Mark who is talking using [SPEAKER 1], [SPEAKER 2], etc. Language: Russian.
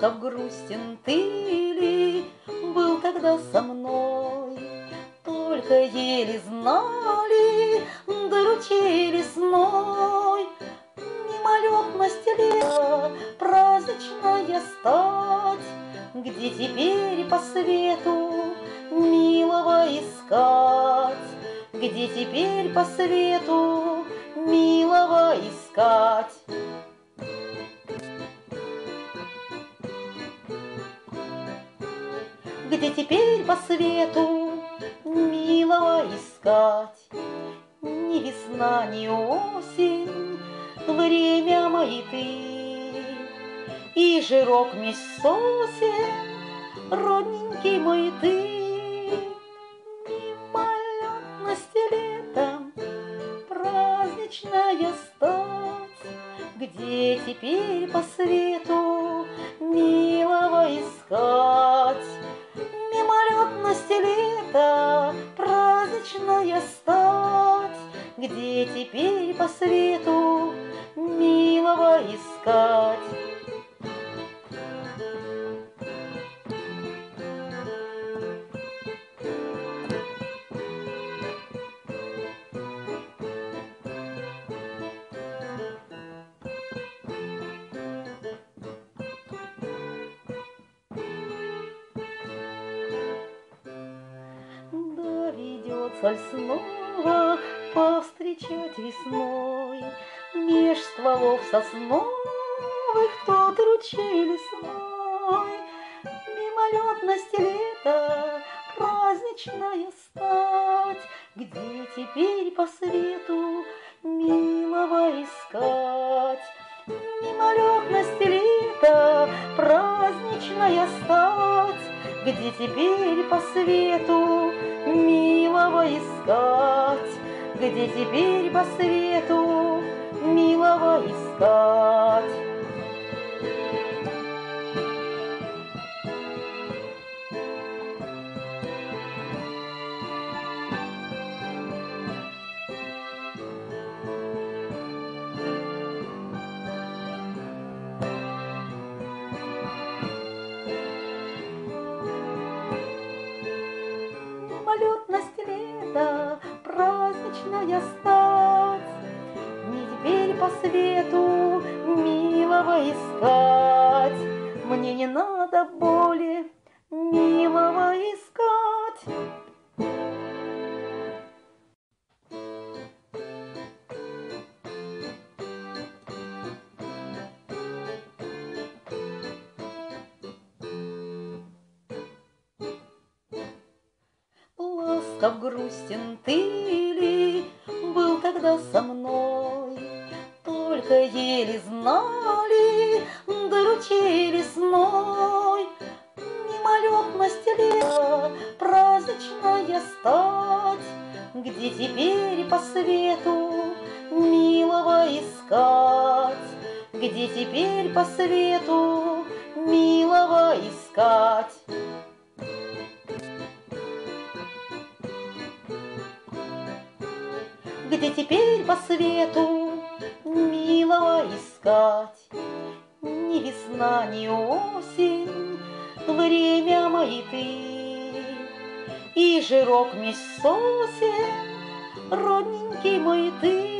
[SPEAKER 1] Ласков грустен ты ли был тогда со мной? Только еле знали, доручили сной. Мимолетность лета, праздничная стать, Где теперь по свету милого искать? Где теперь по свету милого искать? Где теперь по свету милого искать? Ни весна, ни осень, время мои ты, И жирок меж сосен, родненький мой ты. Мимолетности летом праздничная стать, Где теперь по свету милого искать? Где теперь по свету милого искать? Доведется ль снова повстречать весной Меж стволов сосновых тот ручей лесной Мимолетность лета, праздничная стать Где теперь по свету милого искать? Мимолетность лета, праздничная стать где теперь по свету милого искать? Где теперь по свету милого искать? По свету милого искать, Мне не надо более милого искать. Ласков грустен ты ли был тогда со мной? Еле знали, доручили сной. Мимолетность лета, праздничная стать, Где теперь по свету милого искать? Где теперь по свету милого искать? Где теперь по свету искать? Ни весна, ни осень, время мои ты, И жирок меж сосен, родненький мой ты.